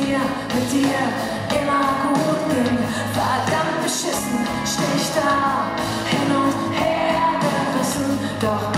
mit dir immer gut ging. Verdammt beschissen, steh ich da, hin und her gerissen, doch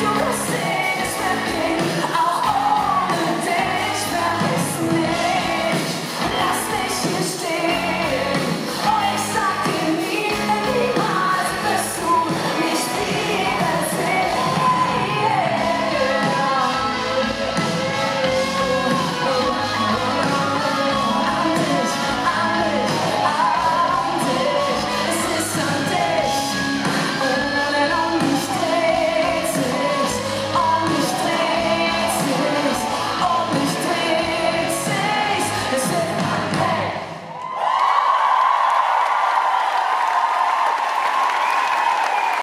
Don't